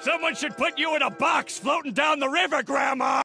Someone should put you in a box floating down the river, Grandma!